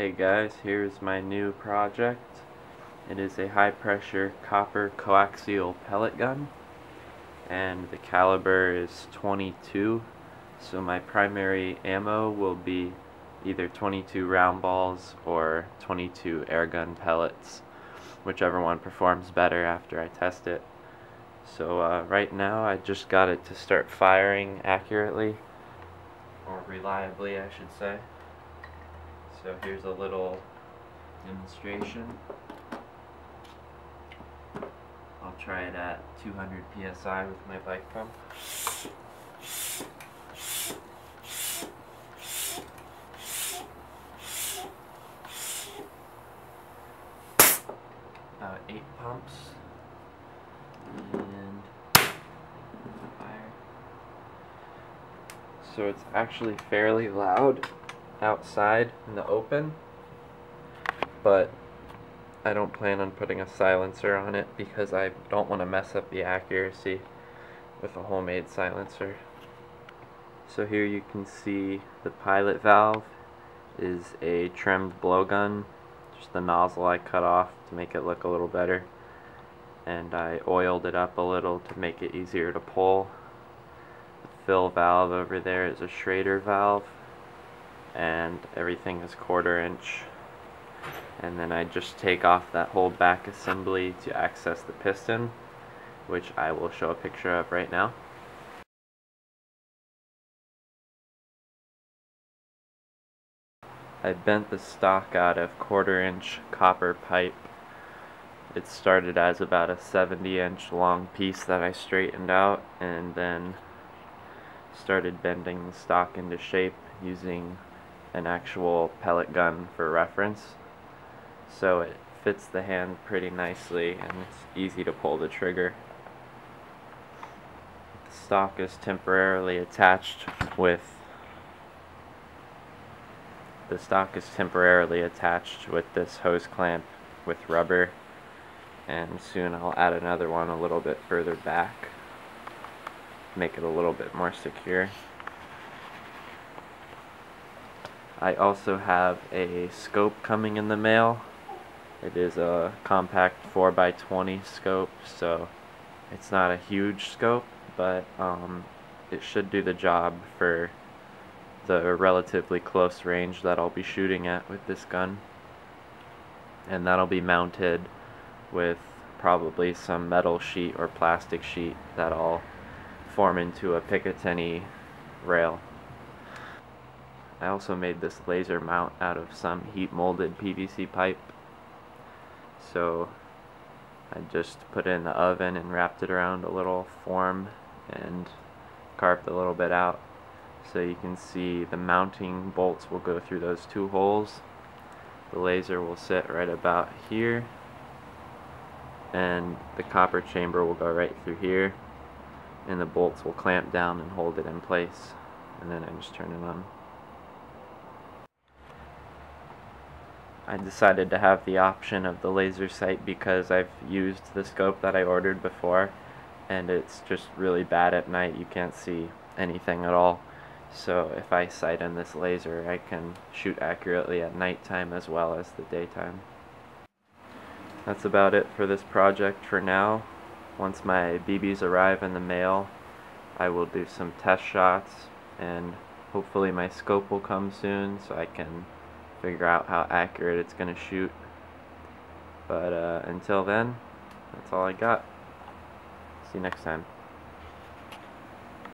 Hey guys, here's my new project. It is a high pressure copper coaxial pellet gun and the caliber is 22 so my primary ammo will be either 22 round balls or 22 airgun pellets whichever one performs better after I test it. So uh, right now I just got it to start firing accurately or reliably I should say. So here's a little demonstration. I'll try it at 200 psi with my bike pump. About 8 pumps. And fire. So it's actually fairly loud outside in the open, but I don't plan on putting a silencer on it because I don't want to mess up the accuracy with a homemade silencer. So here you can see the pilot valve is a trimmed blowgun, just the nozzle I cut off to make it look a little better and I oiled it up a little to make it easier to pull. The fill valve over there is a Schrader valve and everything is quarter inch and then I just take off that whole back assembly to access the piston which I will show a picture of right now. I bent the stock out of quarter inch copper pipe. It started as about a 70 inch long piece that I straightened out and then started bending the stock into shape using an actual pellet gun for reference so it fits the hand pretty nicely and it's easy to pull the trigger. The stock is temporarily attached with the stock is temporarily attached with this hose clamp with rubber and soon I'll add another one a little bit further back make it a little bit more secure. I also have a scope coming in the mail. It is a compact 4x20 scope, so it's not a huge scope, but um, it should do the job for the relatively close range that I'll be shooting at with this gun. And that'll be mounted with probably some metal sheet or plastic sheet that I'll form into a Picatinny rail. I also made this laser mount out of some heat molded PVC pipe. So I just put it in the oven and wrapped it around a little form and carved a little bit out. So you can see the mounting bolts will go through those two holes. The laser will sit right about here and the copper chamber will go right through here and the bolts will clamp down and hold it in place and then I just turn it on. I decided to have the option of the laser sight because I've used the scope that I ordered before and it's just really bad at night. You can't see anything at all. So if I sight in this laser, I can shoot accurately at nighttime as well as the daytime. That's about it for this project for now. Once my BBs arrive in the mail, I will do some test shots and hopefully my scope will come soon so I can figure out how accurate it's going to shoot. But uh, until then, that's all I got. See you next time.